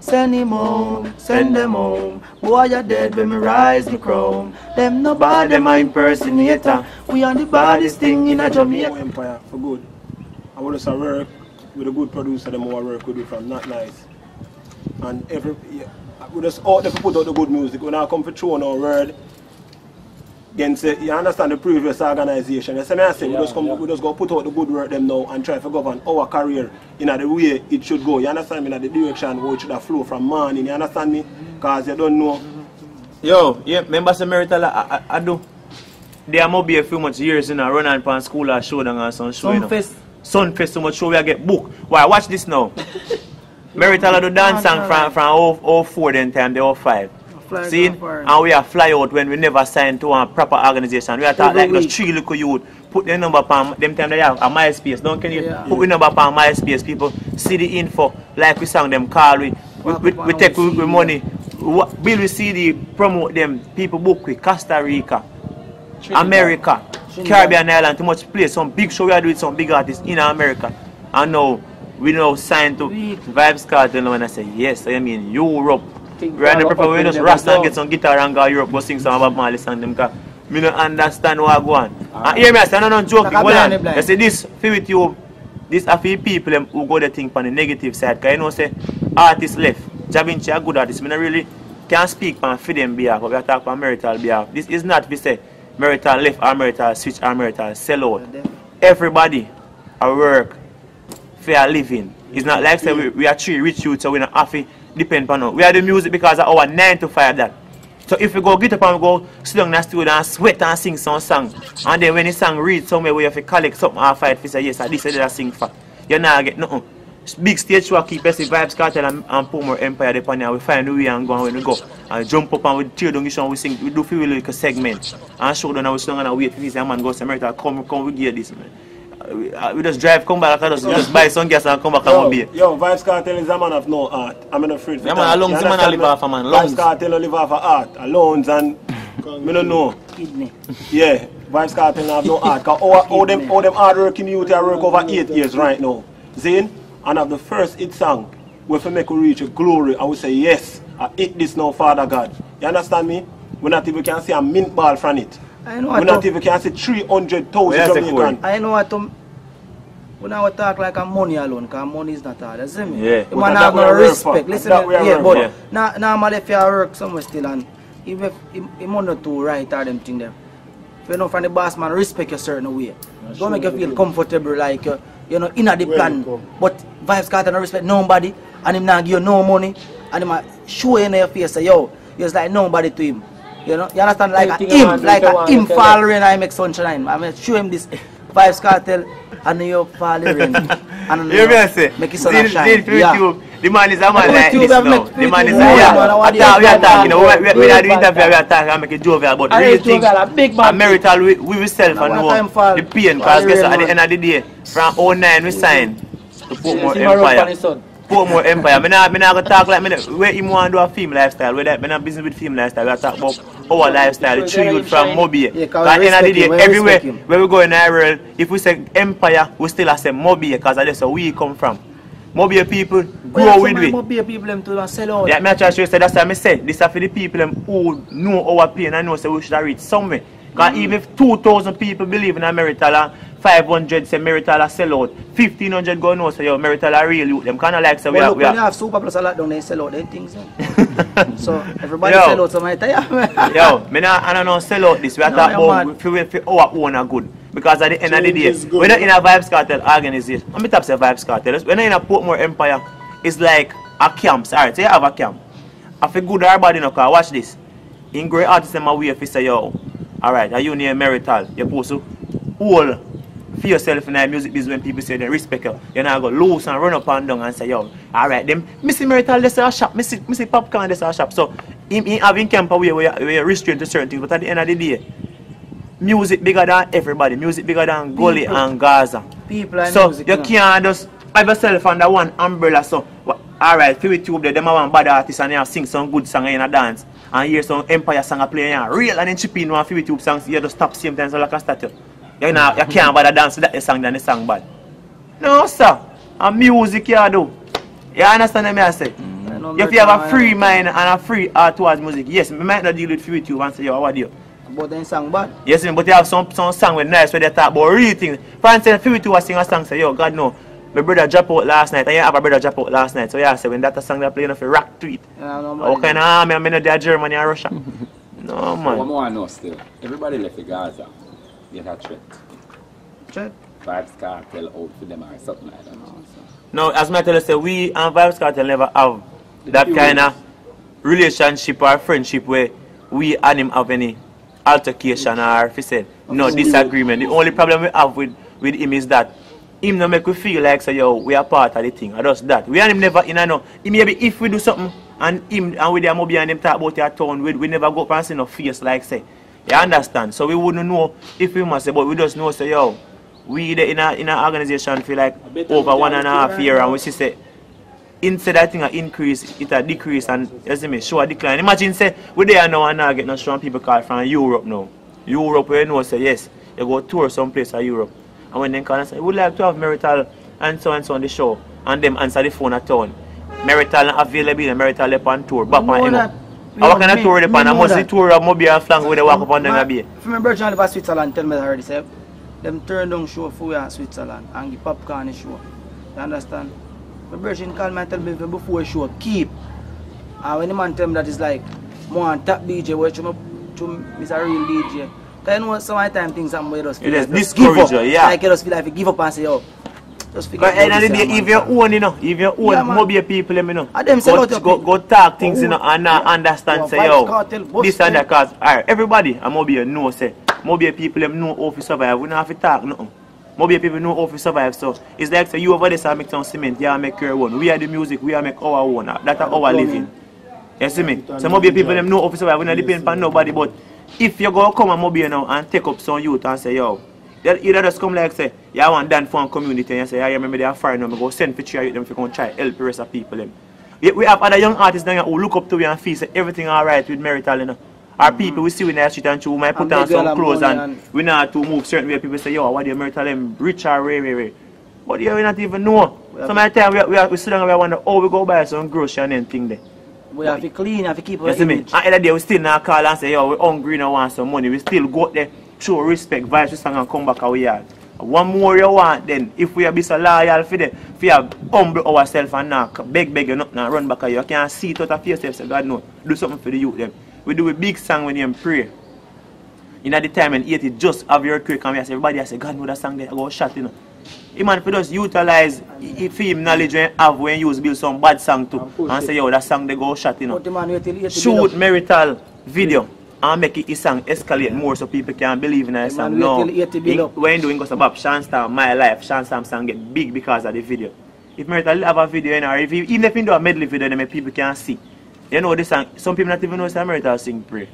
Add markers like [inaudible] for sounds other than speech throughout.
Send him home, send them home. Boy, you're dead when me rise the crown. Them nobody my impersonator. We on the baddest thing in a Jamaica. Empire for good. I want us to work with a good producer. Them who work with you from not nice. And every yeah, we just out there to put out the good music. When I come for throw our word. Again, say, you understand the previous organization. You see me I say, we just come, we just go put out the good work them now and try to govern our career in the way it should go. You understand me? In the direction where it should have flow from morning. You understand me? Because you don't know. Yo, yeah, remember some Merital I, I, I do. There might be a few much years in a run and pan school or show them or some show. you know. Sunfest. Sunfest so much show we a get book. Why watch this now. [laughs] Merital I do dance song from from 0, 04 then time they all 05. Fly See, down far. and we are fly out when we never sign to a proper organization. We are talk Every like those week. three little youth. Put their number on them time they have a MySpace. Don't can you Yeah. put the number on MySpace? People see the info like we sang them call we we, we, we take we, we money. Wa- Bill we CD promote them. People book with Costa Rica, America, Caribbean island. Too much place. Some big show we are doing some big artists in America. I know we know signed to Vybz Kartel now and I say yes. I mean Europe. We're in the proper way just rasta and get some guitar and go Europe go sing some about Marley and them cause me don't understand what go on. And hear me I say no no joking. Like a Hold on. blind. You see this feel with you this a few people them who go the thing on the negative side. Cause you know say artists left. Jah Vinci a good artist. Me not really can speak on for them behalf, but we talking on Merital behalf. This is not we say Merital left or Merital switch or Merital sell out. Everybody a work fair living. It's not like say we, we are three rich youths so we not have to depend on us. We are the music because of our nine to five that. So if we go get up and we go sit down in the studio and sweat and sing some song, and then when the song read somewhere where you have to collect something and fight for say yes, this is that sing for. You not get nothing. Big stage show keep us the Vybz Kartel and, and more empire upon and we find the way and go and when we go. And jump up and we tear down the show and we sing we do feel like a segment and show them and we sing and wait for this and man go to America come come we get this man. Uh, We, uh, we just drive, come back, and just, just [laughs] buy some gas and come back Yo, and be. yo, Vybz Kartel is a man of no art. I'm not afraid for Yeah, man, a lungs, You man, a understand live me? off a man, lungs. Vybz Kartel live off of art, a loans and me don't know. Kidney. Yeah, Vybz Kartel have no art. Cause all, all them all them hard working youth are work over eight years right now. Zane, and have the first hit song we for make we reach a glory and we say yes, I hit this now, Father God. You understand me? We not even can see a mint ball from it. I know We what not to, even can see three hundred Where thousand is Jamaican. I know what we now talk like a money alone, because money is not all, you see me? Yeah. The man have no respect. Listen, That yeah, but for. na, normally if you work somewhere still and even if him want not to write or them thing them, if you know from the boss man respect you certain way. Don't make you feel comfortable like you, you know, in the plan. But Vybz Kartel no respect nobody and him not give you no money and him show you in your face say yo, you're just like nobody to him. You know, you understand like a you him, like a him fall rain I make sunshine. I mean show him this Vybz Kartel [laughs] and you fall rain. And You hear me I say? Make it sun Zin- shine. Zin Yeah. The man is a man eh? like this now. The man is a people yeah. more than what I they We are talking. We are doing interview. We are talking. I make it jovial, I real things. a big bad A Merital we we will and know the pain. Cause guess? At the end of the day, from 09 we signed to Portmore See my rope on Empire. Portmore Empire. Me not not gonna talk like. Where him want to do a film lifestyle? Me not business with film lifestyle. We are talk about Oh, our lifestyle. The three youth from Mobile. Yeah, 'cause Cause at we the end of the respect day, everywhere respect him. where we go in our world, if we say Empire, we still have say Mobile. Cause that's where we come from. Mobile people grow with we. Mobile people them to sell out. Yeah, me try to show you say that's why I say this is for the people them who know our pain and know say we should have reach somewhere. Because even if 2,000 people believe in a Merital and 500 say Merital a sell out, 1,500 go know say yo Merital a real youth. Them kind of like say we But are, look, we when you have Super Plus a lot down, they sell out their things. eh. [laughs] so everybody Yo. sell out some time. [laughs] Yo, me not, I don't know sell out this. We are No, talking you're about for, for our own are good. Because at the end of the day, we're not in a Vybz Kartel organization. Let me tap say Vybz Kartel. We're not in a Portmore Empire. It's like a camp. Alright, so you have a camp. I feel good or bad enough, cause watch this. In great artists them away if you say yo, alright, are you near Merital? You're supposed to hold for yourself in the music business when people say they respect you. You're not go loose and run up and down and say yo, alright, them missing Merital this a shop, missing missing popcorn this a shop. So in, in having camp away where where you're restrained to certain things, but at the end of the day, music bigger than everybody, music bigger than Gully People. and Gaza. People and So music. you know. can't just have yourself under one umbrella. So alright, for YouTube there, them a one bad artist and they sing some good song in a dance. And hear some Empire song a play and real and then chip in one for YouTube songs, you just stop same time so like a statue. You know, you can't bother dance to that the song than the song bad. No sir. And music you do. You understand what I say? Mm. know If you have a free mind and a free heart towards music, yes, me might not deal with you YouTube and say, yo, what do you? But then song bad. Yes, but you have some some song with nice where they talk about real things. For instance, if you was sing a song, say, yo, God no, my brother drop out last night, and you have a brother drop out last night. So yeah, say when that a song they play, you know, if you rock to it. Yeah, no, What kind of army I'm in there, Germany and Russia? [laughs] no, What man. more I know still, everybody left for Gaza, get a threat. Check. Vybz Kartel out for them or something like that. Oh, no, as I tell you, say, we and Vybz Kartel never have that kind of relationship or friendship where we and him have any altercation or if he said no disagreement. The only problem we have with, with him is that him no make we feel like say yo we are part of the thing. I just that. We and him never in a no. He maybe if we do something and him and with them Moby and them talk about your town, we, we never go up and see no face like say. You understand? So we wouldn't know if we must say but we just know say yo we the in a in a organization feel like over you one and a half year and we see say instead that thing a increase, it a decrease and you see me, show a decline. Imagine say we there now and now get no strong people call from Europe now. Europe where you know say yes, you go tour some place in Europe. And when they call and say, would like to have Merital and so and so on the show and them answer the phone at town. Merital available Merital up on tour. Back on that. What know- kind of tour pan? I must that. tour of Moby and Flang where they walk up on them a. If my brother live at Switzerland, tell me that already, say, them turn down show for we at Switzerland and give popcorn the show. You understand? My brother call me and tell me before the show, keep. And when the man tell me that it's like, more on top DJ, which is a real DJ. Cause you know some of the time things happen where you just feel It is like just give up. yeah. Like you just feel like you give up and say, yo, just figure But at the end of the day, if you own, you know, if you own Yeah, man. Moby people, you know, And them sell go, out your go, people. go talk things, oh, you know, Oh, and not yeah. understand, Yeah, say, Vybz yo, Kartel, bust this and that, them. cause, alright, everybody, and Moby know, say, Moby people, them know how to survive, we don't have to talk nothing. Moby people know how to survive, so it's like, say, you over there, say, make some cement, yeah, make your own. We are the music, we are make our own, that's our living. You see me? So Moby people, them know how to survive, we don't depend on nobody, but if you go come and Moby now and take up some youth and say, yo, either just come like say, yeah, I want Dan for community and you say, I remember they are foreign, I'm go send for three of them if you can try help the rest of people them. We, we have other young artists here who look up to you and feel say everything alright with Merital, you know. Our mm-hmm. people we see in the street and true, might put And on some clothes and, and- we not to move certain way. People say, yo, what do you Merital them rich or rare, rare, rare. But yeah, we not even know. Some of the time we, we, we sit down and we wonder, oh, we go buy some grocery and then thing there. We have to clean, have to keep our You see me? image. Ah, and other day we still not call and say, yo, we hungry and want some money. We still go out there, show respect, vibes, this and come back our yard. One more you want then, if we are be so loyal for them, if we have humble ourselves and not beg, beg you nothing and run back at you, you can't see it out of yourself, say, God no, do something for the youth them. We do a big song when you pray. In at the time and 80, just have your earthquake and we say, everybody I say, God know that song there, I go shot, you know. He man for just utilize if him knowledge when have when use build some bad song too And and say yo that song they go shot you know the man wait till 80 shoot Merital video and make it his song escalate more so people can believe in his song. No, wait till 80 build he- when doing goes about Shawn Storm, My Life, Shawn Storm song get big because of the video. If Merital have a video in or if he, even if he do a medley video then people can see. You know this song, some people not even know it's a Merital sing pray.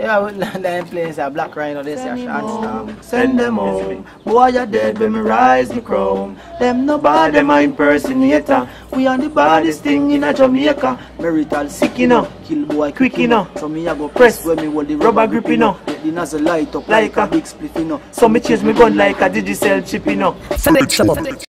Yeah, we them playing say Black Rhino, they say Send Shot him Send them home. Boy, you're dead when me rise me chrome. Them no bad, them a impersonator. We on the baddest thing in a Jamaica. Merital sick, you know. Kill boy quick, you know. So me a go press Press. when me hold the Rubber rubber grip, grip, you you know. know. The nozzle light up Like like a a- big spliff, you know. So me chase me gun like a digital chip you know.